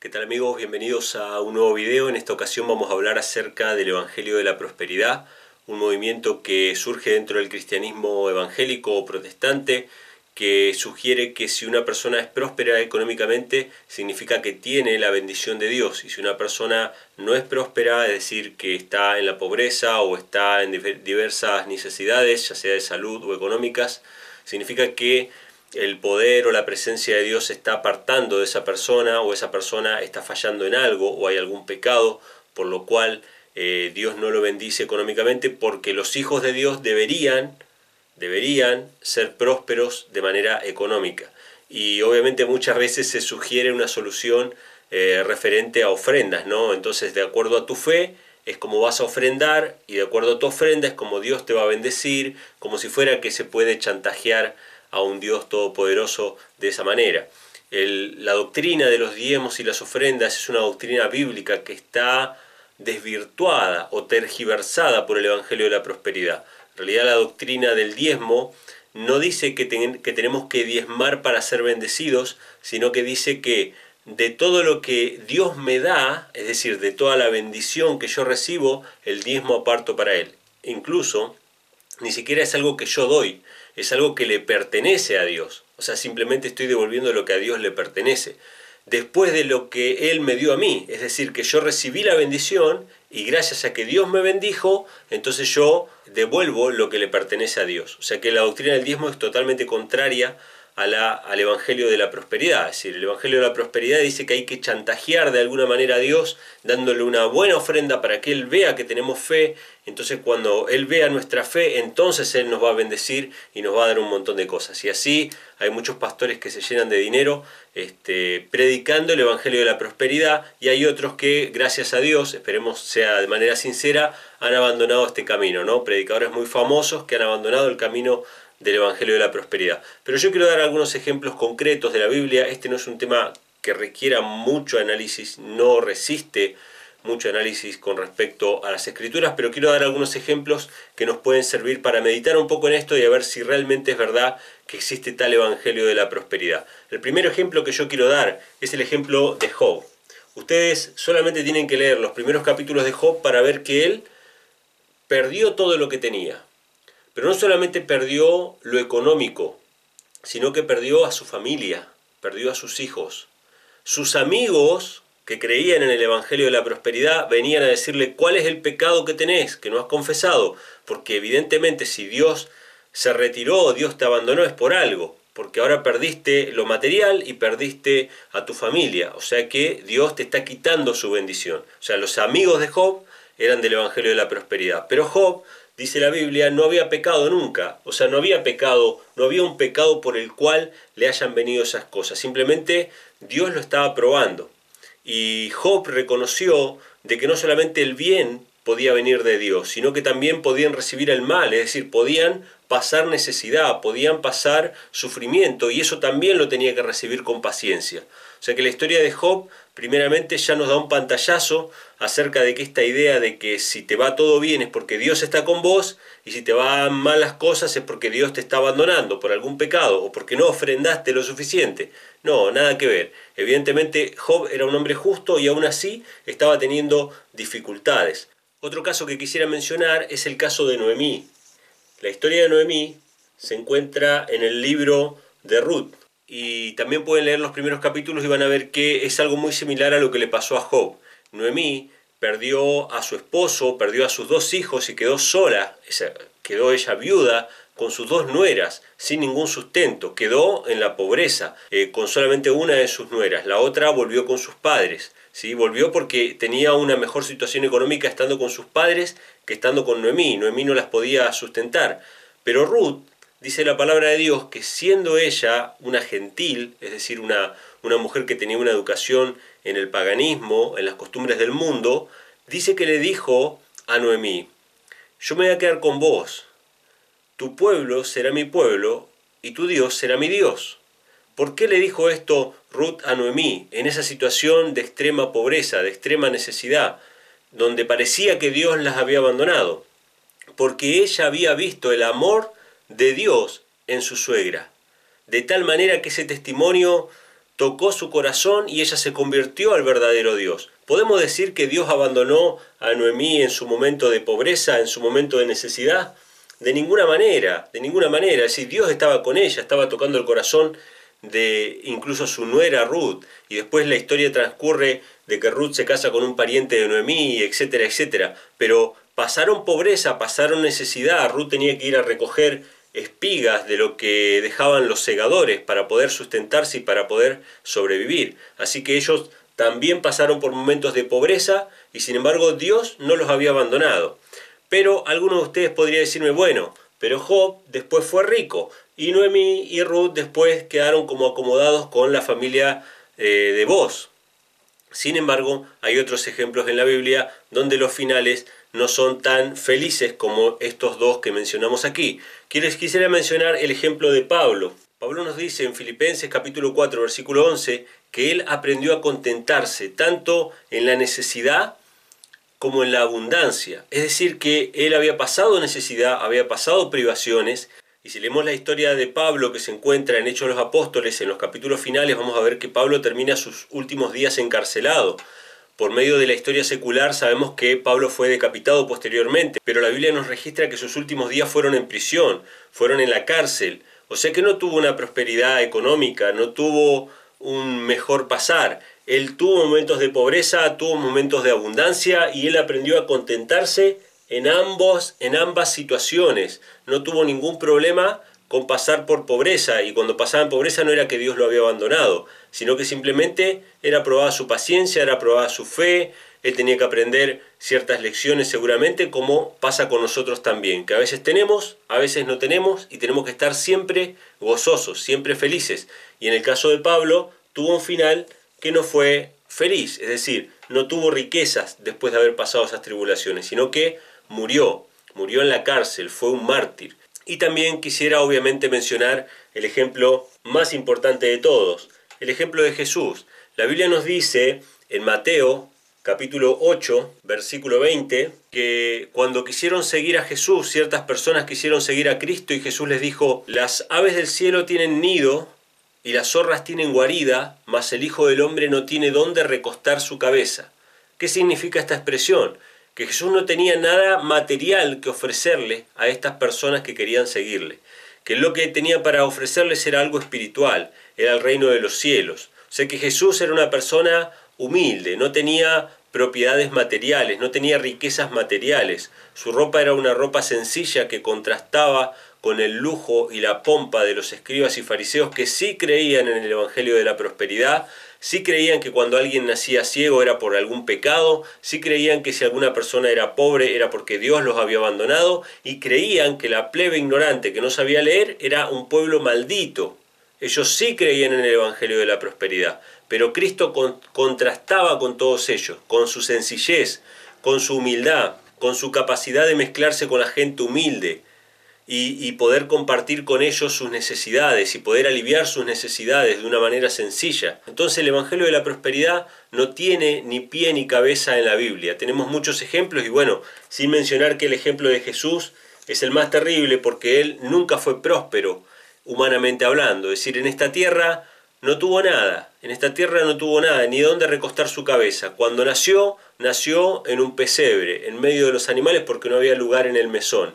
¿Qué tal amigos? Bienvenidos a un nuevo video. En esta ocasión vamos a hablar acerca del Evangelio de la Prosperidad, un movimiento que surge dentro del cristianismo evangélico o protestante, que sugiere que si una persona es próspera económicamente, significa que tiene la bendición de Dios. Y si una persona no es próspera, es decir, que está en la pobreza o está en diversas necesidades, ya sea de salud o económicas, significa que el poder o la presencia de Dios está apartando de esa persona o esa persona está fallando en algo o hay algún pecado por lo cual eh, Dios no lo bendice económicamente porque los hijos de Dios deberían, deberían ser prósperos de manera económica. Y obviamente muchas veces se sugiere una solución eh, referente a ofrendas, ¿no? Entonces de acuerdo a tu fe es como vas a ofrendar y de acuerdo a tu ofrenda es como Dios te va a bendecir, como si fuera que se puede chantajear a un Dios todopoderoso de esa manera. la doctrina de los diezmos y las ofrendas es una doctrina bíblica que está desvirtuada o tergiversada por el Evangelio de la Prosperidad. En realidad la doctrina del diezmo no dice que, que tenemos que diezmar para ser bendecidos, sino que dice que de todo lo que Dios me da, es decir, de toda la bendición que yo recibo, el diezmo aparto para Él. Incluso, ni siquiera es algo que yo doy, es algo que le pertenece a Dios. O sea, simplemente estoy devolviendo lo que a Dios le pertenece. Después de lo que Él me dio a mí, es decir, que yo recibí la bendición y gracias a que Dios me bendijo, entonces yo devuelvo lo que le pertenece a Dios. O sea que la doctrina del diezmo es totalmente contraria al Evangelio de la Prosperidad. Es decir, el Evangelio de la Prosperidad dice que hay que chantajear de alguna manera a Dios dándole una buena ofrenda para que Él vea que tenemos fe. Entonces cuando Él vea nuestra fe, entonces Él nos va a bendecir y nos va a dar un montón de cosas. Y así hay muchos pastores que se llenan de dinero este, predicando el Evangelio de la Prosperidad y hay otros que, gracias a Dios, esperemos sea de manera sincera, han abandonado este camino. ¿no? Predicadores muy famosos que han abandonado el camino del Evangelio de la Prosperidad. Pero yo quiero dar algunos ejemplos concretos de la Biblia. Este no es un tema que requiera mucho análisis, no resiste mucho análisis con respecto a las escrituras, pero quiero dar algunos ejemplos que nos pueden servir para meditar un poco en esto y a ver si realmente es verdad que existe tal evangelio de la prosperidad. El primer ejemplo que yo quiero dar es el ejemplo de Job. Ustedes solamente tienen que leer los primeros capítulos de Job para ver que él perdió todo lo que tenía. Pero no solamente perdió lo económico, sino que perdió a su familia, perdió a sus hijos. Sus amigos que creían en el Evangelio de la Prosperidad venían a decirle cuál es el pecado que tenés, que no has confesado, porque evidentemente si Dios se retiró, Dios te abandonó es por algo, porque ahora perdiste lo material y perdiste a tu familia, o sea que Dios te está quitando su bendición. O sea, los amigos de Job eran del Evangelio de la Prosperidad, pero Job dice la Biblia, no había pecado nunca. O sea, no había pecado, no había un pecado por el cual le hayan venido esas cosas. Simplemente Dios lo estaba probando. Y Job reconoció de que no solamente el bien podía venir de Dios, sino que también podían recibir el mal, es decir, podían pasar necesidad, podían pasar sufrimiento, y eso también lo tenía que recibir con paciencia. O sea que la historia de Job primeramente ya nos da un pantallazo acerca de que esta idea de que si te va todo bien es porque Dios está con vos y si te van mal las cosas es porque Dios te está abandonando por algún pecado o porque no ofrendaste lo suficiente. No, nada que ver. Evidentemente Job era un hombre justo y aún así estaba teniendo dificultades. Otro caso que quisiera mencionar es el caso de Noemí. La historia de Noemí se encuentra en el libro de Ruth y también pueden leer los primeros capítulos y van a ver que es algo muy similar a lo que le pasó a Job. Noemí perdió a su esposo, perdió a sus dos hijos y quedó sola, quedó ella viuda con sus dos nueras, sin ningún sustento, quedó en la pobreza, eh, con solamente una de sus nueras, la otra volvió con sus padres, ¿sí? volvió porque tenía una mejor situación económica estando con sus padres que estando con Noemí. Noemí no las podía sustentar. Pero Ruth dice la palabra de Dios que siendo ella una gentil, es decir, una, una mujer que tenía una educación en el paganismo, en las costumbres del mundo, dice que le dijo a Noemí, yo me voy a quedar con vos, tu pueblo será mi pueblo y tu Dios será mi Dios. ¿Por qué le dijo esto Ruth a Noemí en esa situación de extrema pobreza, de extrema necesidad? donde parecía que Dios las había abandonado, porque ella había visto el amor de Dios en su suegra, de tal manera que ese testimonio tocó su corazón y ella se convirtió al verdadero Dios. ¿Podemos decir que Dios abandonó a Noemí en su momento de pobreza, en su momento de necesidad? De ninguna manera, de ninguna manera. Es decir, Dios estaba con ella, estaba tocando el corazón de incluso su nuera Ruth. Y después la historia transcurre de que Ruth se casa con un pariente de Noemí, etcétera, etcétera. Pero pasaron pobreza, pasaron necesidad. Ruth tenía que ir a recoger espigas de lo que dejaban los segadores para poder sustentarse y para poder sobrevivir. Así que ellos también pasaron por momentos de pobreza y sin embargo Dios no los había abandonado. Pero algunos de ustedes podrían decirme, bueno, pero Job después fue rico y Noemi y Ruth después quedaron como acomodados con la familia eh, de Boz. Sin embargo, hay otros ejemplos en la Biblia donde los finales no son tan felices como estos dos que mencionamos aquí. Quisiera mencionar el ejemplo de Pablo. Pablo nos dice en Filipenses capítulo 4 versículo 11 que él aprendió a contentarse tanto en la necesidad como en la abundancia. Es decir, que él había pasado necesidad, había pasado privaciones. Y si leemos la historia de Pablo que se encuentra en Hechos de los Apóstoles, en los capítulos finales, vamos a ver que Pablo termina sus últimos días encarcelado. Por medio de la historia secular sabemos que Pablo fue decapitado posteriormente, pero la Biblia nos registra que sus últimos días fueron en prisión, fueron en la cárcel. O sea que no tuvo una prosperidad económica, no tuvo un mejor pasar. Él tuvo momentos de pobreza, tuvo momentos de abundancia y él aprendió a contentarse en ambos, en ambas situaciones. No tuvo ningún problema con pasar por pobreza y cuando pasaba en pobreza no era que Dios lo había abandonado, sino que simplemente era probada su paciencia, era probada su fe, él tenía que aprender ciertas lecciones seguramente como pasa con nosotros también, que a veces tenemos, a veces no tenemos y tenemos que estar siempre gozosos, siempre felices. Y en el caso de Pablo tuvo un final que no fue feliz, es decir, no tuvo riquezas después de haber pasado esas tribulaciones, sino que murió, murió en la cárcel, fue un mártir. Y también quisiera obviamente mencionar el ejemplo más importante de todos, el ejemplo de Jesús. La Biblia nos dice en Mateo capítulo 8, versículo 20, que cuando quisieron seguir a Jesús, ciertas personas quisieron seguir a Cristo y Jesús les dijo, las aves del cielo tienen nido y las zorras tienen guarida, mas el Hijo del Hombre no tiene dónde recostar su cabeza. ¿Qué significa esta expresión? Que Jesús no tenía nada material que ofrecerle a estas personas que querían seguirle, que lo que tenía para ofrecerles era algo espiritual, era el reino de los cielos. O sea que Jesús era una persona humilde, no tenía propiedades materiales, no tenía riquezas materiales. Su ropa era una ropa sencilla que contrastaba con el lujo y la pompa de los escribas y fariseos que sí creían en el Evangelio de la Prosperidad, sí creían que cuando alguien nacía ciego era por algún pecado, sí creían que si alguna persona era pobre era porque Dios los había abandonado y creían que la plebe ignorante que no sabía leer era un pueblo maldito. Ellos sí creían en el Evangelio de la Prosperidad, pero Cristo contrastaba con todos ellos, con su sencillez, con su humildad, con su capacidad de mezclarse con la gente humilde, y, poder compartir con ellos sus necesidades y poder aliviar sus necesidades de una manera sencilla. Entonces el Evangelio de la Prosperidad no tiene ni pie ni cabeza en la Biblia. Tenemos muchos ejemplos y bueno, sin mencionar que el ejemplo de Jesús es el más terrible porque él nunca fue próspero humanamente hablando. Es decir, en esta tierra no tuvo nada, en esta tierra no tuvo nada, ni dónde recostar su cabeza. Cuando nació, nació en un pesebre, en medio de los animales porque no había lugar en el mesón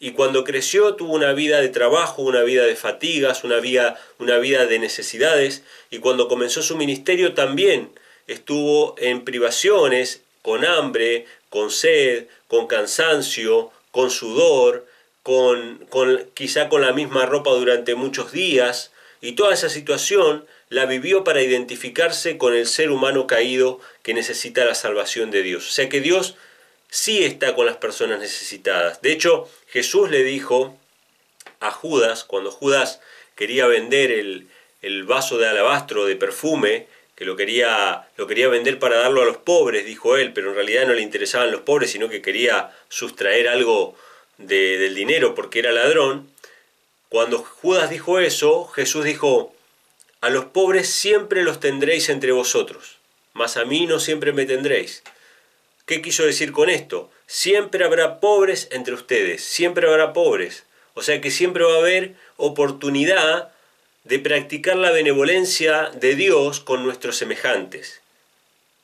y cuando creció tuvo una vida de trabajo, una vida de fatigas, una vida, una vida de necesidades, y cuando comenzó su ministerio también estuvo en privaciones, con hambre, con sed, con cansancio, con sudor, con, con, quizá con la misma ropa durante muchos días, y toda esa situación la vivió para identificarse con el ser humano caído que necesita la salvación de Dios. O sea que Dios sí está con las personas necesitadas. De hecho, Jesús le dijo a Judas, cuando Judas quería vender el, vaso de alabastro de perfume, que lo quería, lo quería vender para darlo a los pobres, dijo él, pero en realidad no le interesaban los pobres, sino que quería sustraer algo del dinero porque era ladrón. Cuando Judas dijo eso, Jesús dijo, a los pobres siempre los tendréis entre vosotros, mas a mí no siempre me tendréis. ¿Qué quiso decir con esto? Siempre habrá pobres entre ustedes, siempre habrá pobres. O sea que siempre va a haber oportunidad de practicar la benevolencia de Dios con nuestros semejantes.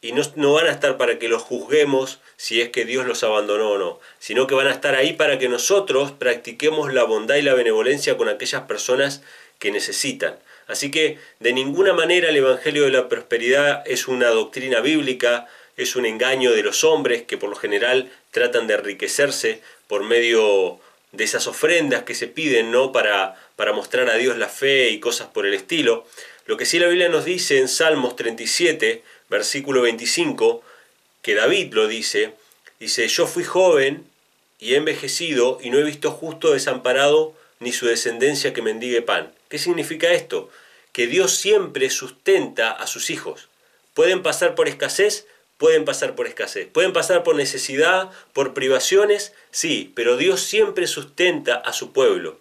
Y no, no, van a estar para que los juzguemos si es que Dios los abandonó o no, sino que van a estar ahí para que nosotros practiquemos la bondad y la benevolencia con aquellas personas que necesitan. Así que de ninguna manera el Evangelio de la Prosperidad es una doctrina bíblica, es un engaño de los hombres que por lo general tratan de enriquecerse por medio de esas ofrendas que se piden ¿no? para, para mostrar a Dios la fe y cosas por el estilo. Lo que sí la Biblia nos dice en Salmos 37, versículo 25, que David lo dice, dice, yo fui joven y he envejecido y no he visto justo desamparado ni su descendencia que mendigue pan. ¿Qué significa esto? Que Dios siempre sustenta a sus hijos. Pueden pasar por escasez, pueden pasar por escasez, pueden pasar por necesidad, por privaciones, sí, pero Dios siempre sustenta a su pueblo.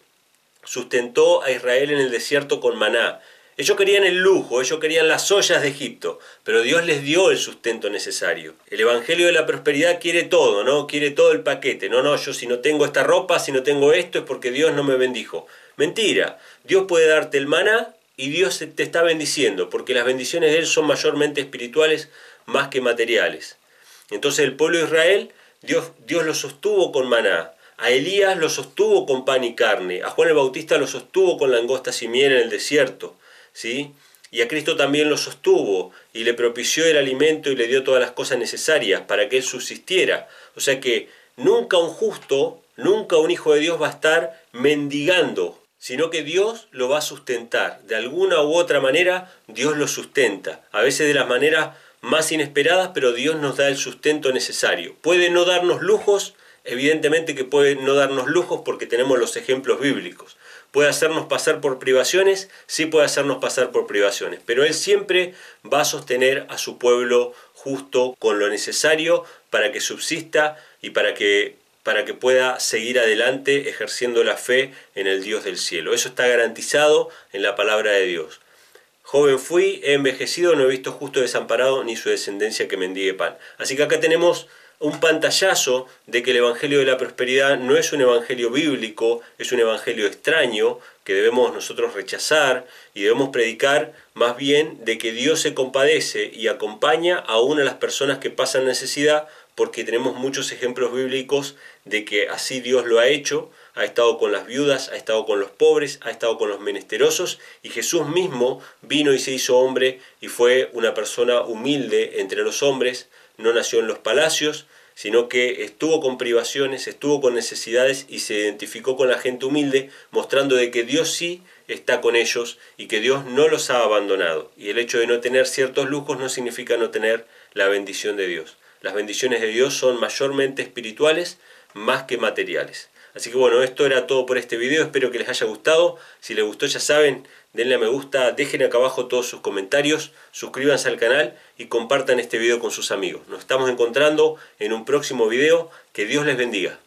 Sustentó a Israel en el desierto con maná, ellos querían el lujo, ellos querían las ollas de Egipto, pero Dios les dio el sustento necesario. El Evangelio de la Prosperidad quiere todo, ¿no? Quiere todo el paquete. No, no, yo si no tengo esta ropa, si no tengo esto, es porque Dios no me bendijo. Mentira, Dios puede darte el maná y Dios te está bendiciendo, porque las bendiciones de Él son mayormente espirituales más que materiales. Entonces el pueblo de Israel, Dios, Dios lo sostuvo con maná. A Elías lo sostuvo con pan y carne. A Juan el Bautista lo sostuvo con langostas y miel en el desierto. ¿sí? Y a Cristo también lo sostuvo y le propició el alimento y le dio todas las cosas necesarias para que él subsistiera. O sea que nunca un justo, nunca un hijo de Dios va a estar mendigando, sino que Dios lo va a sustentar. De alguna u otra manera, Dios lo sustenta. A veces de las maneras más inesperadas, pero Dios nos da el sustento necesario. Puede no darnos lujos, evidentemente que puede no darnos lujos porque tenemos los ejemplos bíblicos puede hacernos pasar por privaciones, sí puede hacernos pasar por privaciones, pero Él siempre va a sostener a su pueblo justo con lo necesario para que subsista y para que, para que pueda seguir adelante ejerciendo la fe en el Dios del cielo. Eso está garantizado en la palabra de Dios. Joven fui, he envejecido, no he visto justo desamparado ni su descendencia que mendigue pan. Así que acá tenemos un pantallazo de que el Evangelio de la Prosperidad no es un Evangelio bíblico, es un Evangelio extraño que debemos nosotros rechazar y debemos predicar más bien de que Dios se compadece y acompaña aún a las personas que pasan necesidad porque tenemos muchos ejemplos bíblicos de que así Dios lo ha hecho, ha estado con las viudas, ha estado con los pobres, ha estado con los menesterosos y Jesús mismo vino y se hizo hombre y fue una persona humilde entre los hombres, no nació en los palacios, sino que estuvo con privaciones, estuvo con necesidades y se identificó con la gente humilde, mostrando de que Dios sí está con ellos y que Dios no los ha abandonado. Y el hecho de no tener ciertos lujos no significa no tener la bendición de Dios. Las bendiciones de Dios son mayormente espirituales más que materiales. Así que bueno, esto era todo por este video, espero que les haya gustado. Si les gustó ya saben, denle a me gusta, dejen acá abajo todos sus comentarios, suscríbanse al canal y compartan este video con sus amigos. Nos estamos encontrando en un próximo video. Que Dios les bendiga.